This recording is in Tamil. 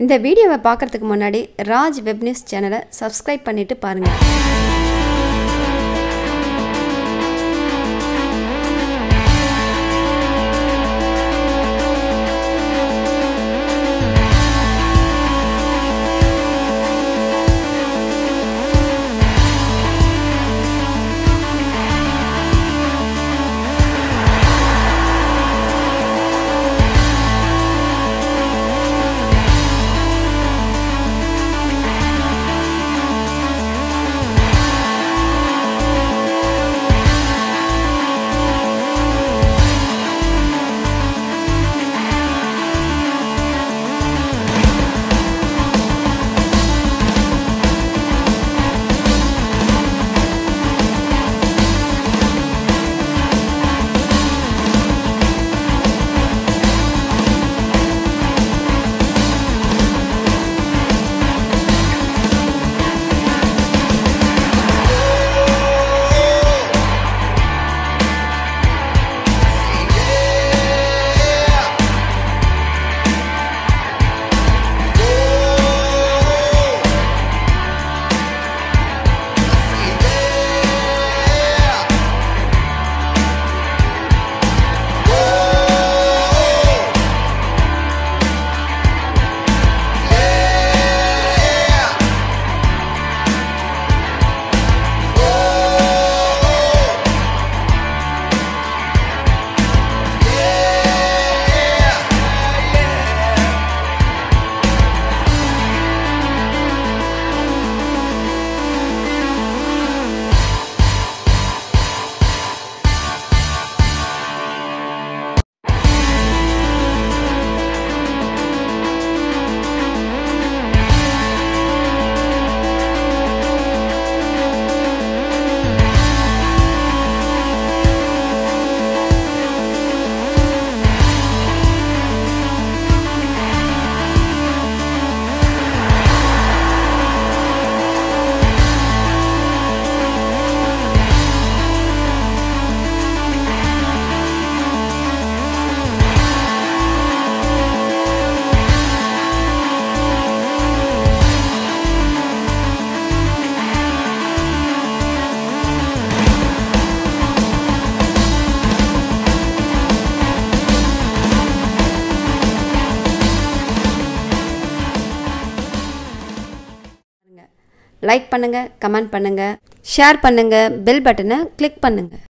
இந்த வீடியோவை பார்க்குறதுக்கு முன்னாடி ராஜ் வெப் நியூஸ் சேனலை சப்ஸ்கிரைப் பண்ணிட்டு பாருங்கள் லைக் பண்ணுங்கள் கமெண்ட் பண்ணுங்கள் ஷேர் பண்ணுங்கள் பெல் பட்டனை கிளிக் பண்ணுங்கள்